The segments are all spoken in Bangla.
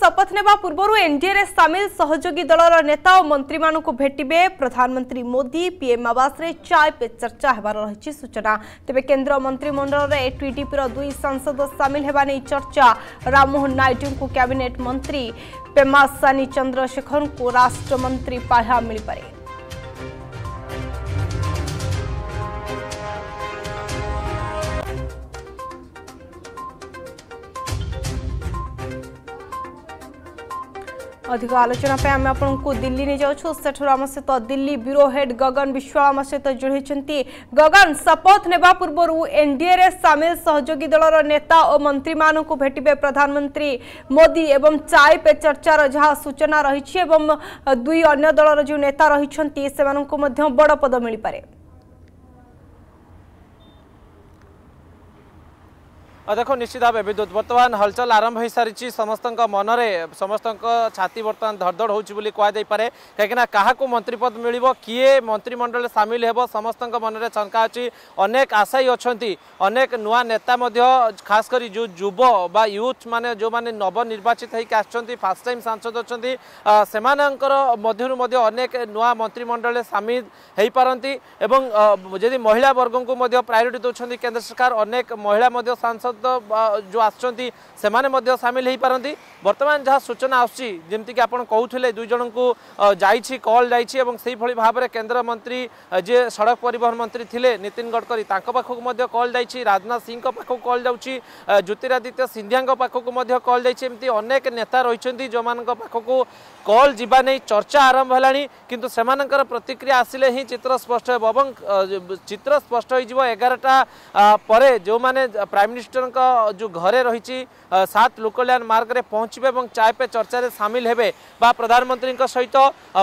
ଶପଥ ନେବା ପୂର୍ବରୁ ଏନ୍ଡିଏରେ ସାମିଲ ସହଯୋଗୀ ଦଳର ନେତା ଓ ମନ୍ତ୍ରୀମାନଙ୍କୁ ଭେଟିବେ ପ୍ରଧାନମନ୍ତ୍ରୀ ମୋଦି ପିଏମ୍ ଆବାସରେ ଚାୟ ପେ ଚର୍ଚ୍ଚା ହେବାର ରହିଛି ସୂଚନା ତେବେ କେନ୍ଦ୍ର ମନ୍ତ୍ରିମଣ୍ଡଳରେ ଟିଡିପିର ଦୁଇ ସାଂସଦ ସାମିଲ ହେବା ନେଇ ଚର୍ଚ୍ଚା ରାମମୋହନ ନାଇଡୁଙ୍କୁ କ୍ୟାବିନେଟ୍ ମନ୍ତ୍ରୀ ପେମା ସାନି ଚନ୍ଦ୍ରଶେଖରଙ୍କୁ ରାଷ୍ଟ୍ରମନ୍ତ୍ରୀ ପାହ୍ୟା ମିଳିପାରେ অধিকা আলোচনা পাই আমি আপোনক দিল্লি নে যাওছো সেঠৰ আমে তে দিল্লি ব্যুৰো হেড গগন বিশ্বালম সৈতে জড়িত চন্তি গগন শপথ নেবাপূর্বৰু এনডিআরএৰ সামিল সহযোগী দলৰ নেতা অ মন্ত্ৰিমানক ভেটিবে প্ৰধানমন্ত্ৰী মোদী এবম চাই পে চৰ্চাৰ যা সূচনা ৰহিছে এবম দুই অন্য দলৰ যো নেতা ৰহিচন্তি সেমানক মধ্য বড় পদ মিলি পারে দেখো নিশ্চিত ভাবে বিদ্যুৎ বর্তমান হলচল আরম্ভ হয়ে সারিছি সমস্ত মনরে সমস্ত ছাতি বর্তমান ধরধর হচ্ছে বলে কুযাইপরে কিনা কাহকু মন্ত্রীপদ মিলব কি মন্ত্রিমণ্ডল সামিল হব সমস্ত মনরে শঙ্কা অছি অনেক আশায়ী অনেক অনেক নূয়া নেতা মধ্য খাস করে যে যুব বা ইউথ মানে যে নবনির্বাচিত হয়ে আসছেন ফার্স্ট টাইম সাংসদ অনেক সে মধ্যে মধ্যে অনেক নূয়া মন্ত্রিমণ্ডলে সামিল হয়ে পারতি এবং যদি মহিলা বর্গঙ্কু মধ্য প্রায়োরিটি দেওয়া কেন্দ্র সরকার অনেক মহিলা মধ্য সাংসদ ସଦସ୍ୟ ଯେଉଁ ଆସୁଛନ୍ତି ସେମାନେ ମଧ୍ୟ ସାମିଲ ହୋଇପାରନ୍ତି ବର୍ତ୍ତମାନ ଯାହା ସୂଚନା ଆସୁଛି ଯେମିତିକି ଆପଣ କହୁଥିଲେ ଦୁଇ ଜଣଙ୍କୁ ଯାଇଛି କଲ୍ ଯାଇଛି ଏବଂ ସେହିଭଳି ଭାବରେ କେନ୍ଦ୍ରମନ୍ତ୍ରୀ ଯିଏ ସଡ଼କ ପରିବହନ ମନ୍ତ୍ରୀ ଥିଲେ ନିତିନ ଗଡ଼କରୀ ତାଙ୍କ ପାଖକୁ ମଧ୍ୟ କଲ୍ ଯାଇଛି ରାଜନାଥ ସିଂଙ୍କ ପାଖକୁ କଲ୍ ଯାଉଛି ଜ୍ୟୋତିରାଦିତ୍ୟ ସିନ୍ଧିଆଙ୍କ ପାଖକୁ ମଧ୍ୟ କଲ୍ ଯାଇଛି ଏମିତି ଅନେକ ନେତା ରହିଛନ୍ତି ଯେଉଁମାନଙ୍କ ପାଖକୁ କଲ୍ ଯିବା ନେଇ ଚର୍ଚ୍ଚା ଆରମ୍ଭ ହେଲାଣି କିନ୍ତୁ ସେମାନଙ୍କର ପ୍ରତିକ୍ରିୟା ଆସିଲେ ହିଁ ଚିତ୍ର ସ୍ପଷ୍ଟ ହେବ ଏବଂ ଚିତ୍ର ସ୍ପଷ୍ଟ ହୋଇଯିବ ଏଗାରଟା ପରେ ଯେଉଁମାନେ ପ୍ରାଇମ୍ ମିନିଷ୍ଟର ଆପଣଙ୍କ ଯେଉଁ ଘରେ ରହିଛି ସାତ ଲୋକଲ୍ୟାଣ ମାର୍ଗରେ ପହଞ୍ଚିବେ ଏବଂ ଚାଏ ପେ ଚର୍ଚ୍ଚାରେ ସାମିଲ ହେବେ ବା ପ୍ରଧାନମନ୍ତ୍ରୀଙ୍କ ସହିତ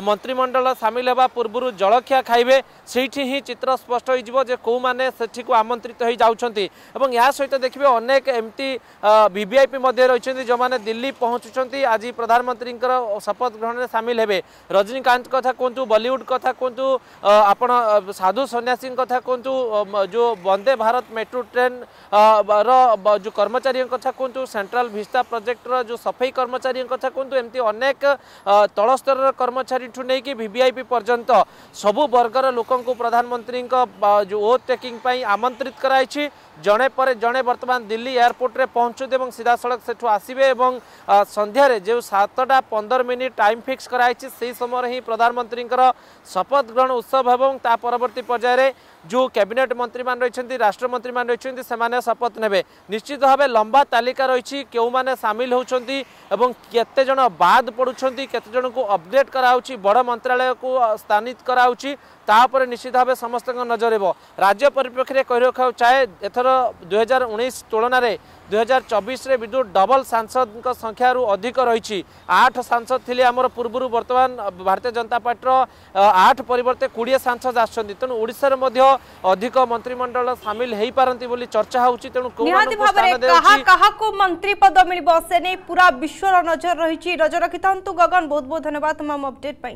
ମନ୍ତ୍ରିମଣ୍ଡଳ ସାମିଲ ହେବା ପୂର୍ବରୁ ଜଳଖିଆ ଖାଇବେ ସେଇଠି ହିଁ ଚିତ୍ର ସ୍ପଷ୍ଟ ହୋଇଯିବ ଯେ କେଉଁମାନେ ସେଠିକୁ ଆମନ୍ତ୍ରିତ ହୋଇ ଯାଉଛନ୍ତି ଏବଂ ଏହା ସହିତ ଦେଖିବେ ଅନେକ ଏମିତି ଭିଭିଆଇପି ମଧ୍ୟ ରହିଛନ୍ତି ଯେଉଁମାନେ ଦିଲ୍ଲୀ ପହଞ୍ଚୁଛନ୍ତି ଆଜି ପ୍ରଧାନମନ୍ତ୍ରୀଙ୍କର ଶପଥ ଗ୍ରହଣରେ ସାମିଲ ହେବେ ରଜନୀକାନ୍ତ କଥା କୁହନ୍ତୁ ବଲିଉଡ କଥା କୁହନ୍ତୁ ଆପଣ ସାଧୁ ସନ୍ନ୍ୟାସୀଙ୍କ କଥା କୁହନ୍ତୁ ଯେଉଁ ବନ୍ଦେ ଭାରତ ମେଟ୍ରୋ ଟ୍ରେନ୍ର जो कर्मचारी कथा कहतु सेंट्रल भिस्ता प्रोजेक्टर जो सफे कर्मचारी कथा कहतु एमती अनेक तल स्तर कर्मचारी ठू नहीं कि भिभआईपी पर्यंत सबू वर्गर लोक प्रधानमंत्री जो ओथ टेकिंग आमंत्रित कराई जड़े पर जड़े बर्तमान दिल्ली एयरपोर्ट में पहुंचुते सीधा सड़क से आसवे और सन्धार जो सतटा पंदर मिनिट टाइम फिक्स कराई से समय ही प्रधानमंत्री शपथ ग्रहण उत्सव एवं ता परवर्त पर्यायर जो कैबिनेट मंत्री मान रही राष्ट्रमंत्री मान रही शपथ ने নিশ্চিত ভাবে লম্বা তালিকা রয়েছে কেউ মানে সামিল হচ্ছেন এবং কেতজন বাদ পড়ুচ্ছেন কেতজনক অপডেট করা হচ্ছে বড় মন্ত্রালয়ক স্থানিত করা হচ্ছে ତାପରେ ନିଶ୍ଚିତ ଭାବେ ସମସ୍ତଙ୍କ ନଜର ହେବ ରାଜ୍ୟ ପରିପ୍ରେକ୍ଷୀରେ କହିବାକୁ ଚାହେଁ ଏଥର ଦୁଇହଜାର ଉଣେଇଶ ତୁଳନାରେ ଦୁଇହଜାର ଚବିଶରେ ବିଜୁ ଡବଲ ସାଂସଦଙ୍କ ସଂଖ୍ୟାରୁ ଅଧିକ ରହିଛି ଆଠ ସାଂସଦ ଥିଲେ ଆମର ପୂର୍ବରୁ ବର୍ତ୍ତମାନ ଭାରତୀୟ ଜନତା ପାର୍ଟିର ଆଠ ପରିବର୍ତ୍ତେ କୋଡ଼ିଏ ସାଂସଦ ଆସୁଛନ୍ତି ତେଣୁ ଓଡ଼ିଶାରେ ମଧ୍ୟ ଅଧିକ ମନ୍ତ୍ରିମଣ୍ଡଳ ସାମିଲ ହୋଇପାରନ୍ତି ବୋଲି ଚର୍ଚ୍ଚା ହେଉଛି ତେଣୁ କାହାକୁ ମନ୍ତ୍ରୀ ପଦ ମିଳିବ ସେ ନେଇ ପୁରା ବିଶ୍ୱର ନଜର ରହିଛି ନଜର ରଖିଥାନ୍ତୁ ଗଗନ ବହୁତ ବହୁତ ଧନ୍ୟବାଦ ତୁମ ଅପଡେଟ୍ ପାଇଁ